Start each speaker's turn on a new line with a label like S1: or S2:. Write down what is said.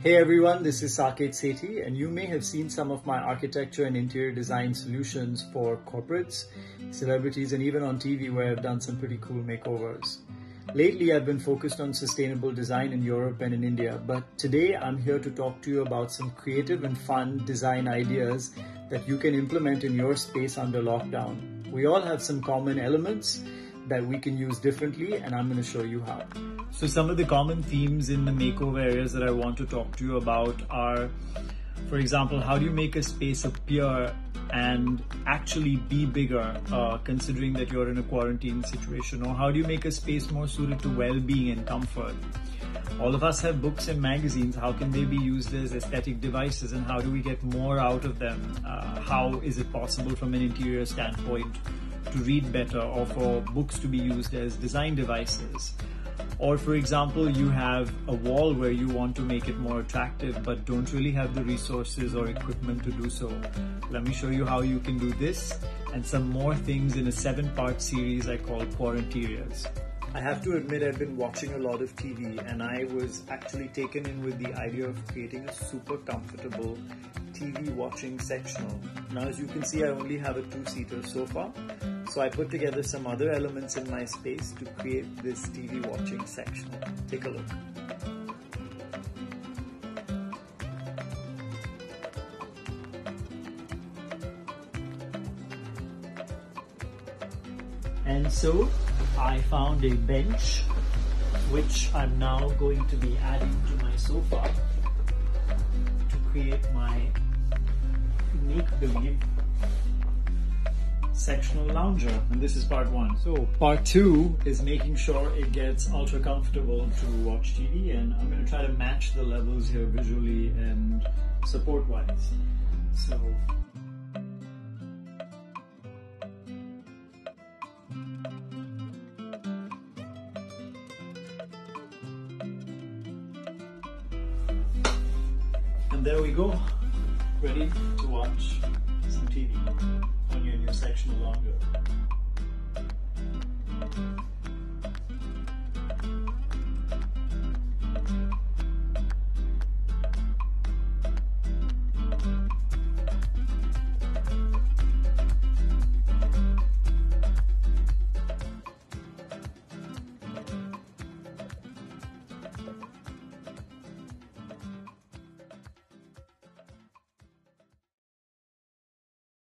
S1: Hey everyone, this is Saket Sethi, and you may have seen some of my architecture and interior design solutions for corporates, celebrities, and even on TV where I've done some pretty cool makeovers. Lately, I've been focused on sustainable design in Europe and in India, but today I'm here to talk to you about some creative and fun design ideas that you can implement in your space under lockdown. We all have some common elements that we can use differently, and I'm going to show you how. So, some of the common themes in the makeover areas that I want to talk to you about are, for example, how do you make a space appear and actually be bigger, uh, considering that you're in a quarantine situation? Or how do you make a space more suited to well being and comfort? All of us have books and magazines. How can they be used as aesthetic devices and how do we get more out of them? Uh, how is it possible from an interior standpoint to read better or for books to be used as design devices? Or, for example, you have a wall where you want to make it more attractive but don't really have the resources or equipment to do so. Let me show you how you can do this and some more things in a seven part series I call Quarinteriors. I have to admit, I've been watching a lot of TV and I was actually taken in with the idea of creating a super comfortable TV watching sectional. Now, as you can see, I only have a two seater sofa, so I put together some other elements in my space to create this TV watching section. Take a look. And so I found a bench which I'm now going to be adding to my sofa to create my make-believe sectional lounger and this is part one. So part two is making sure it gets ultra comfortable to watch TV and I'm going to try to match the levels here visually and support wise. So And there we go, ready to watch some TV on your new sectional lounger.